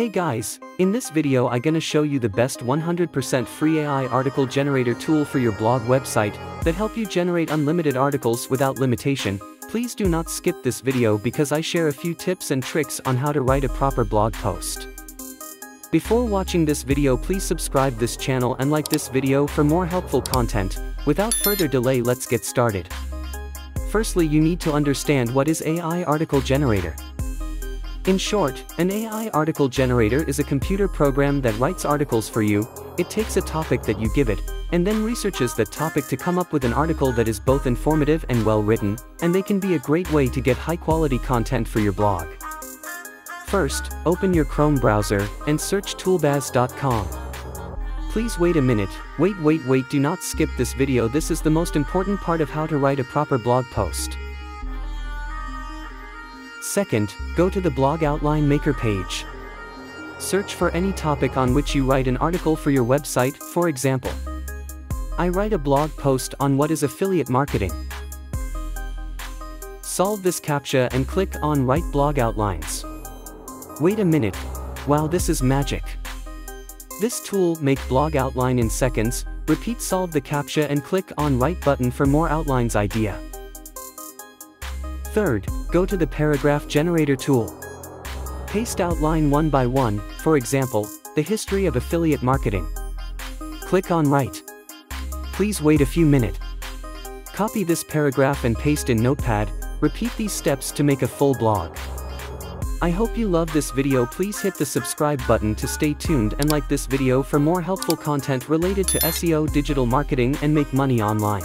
Hey guys, in this video I gonna show you the best 100% free AI article generator tool for your blog website that help you generate unlimited articles without limitation. Please do not skip this video because I share a few tips and tricks on how to write a proper blog post. Before watching this video please subscribe this channel and like this video for more helpful content. Without further delay let's get started. Firstly you need to understand what is AI article generator. In short, an AI article generator is a computer program that writes articles for you, it takes a topic that you give it, and then researches that topic to come up with an article that is both informative and well written, and they can be a great way to get high quality content for your blog. First, open your Chrome browser, and search toolbaz.com. Please wait a minute, wait wait wait do not skip this video this is the most important part of how to write a proper blog post. Second, go to the blog outline maker page. Search for any topic on which you write an article for your website, for example. I write a blog post on what is affiliate marketing. Solve this CAPTCHA and click on Write Blog Outlines. Wait a minute. Wow this is magic. This tool make blog outline in seconds, repeat solve the CAPTCHA and click on Write button for more outlines idea. Third, go to the paragraph generator tool. Paste outline one by one, for example, the history of affiliate marketing. Click on write. Please wait a few minutes. Copy this paragraph and paste in Notepad, repeat these steps to make a full blog. I hope you love this video please hit the subscribe button to stay tuned and like this video for more helpful content related to SEO digital marketing and make money online.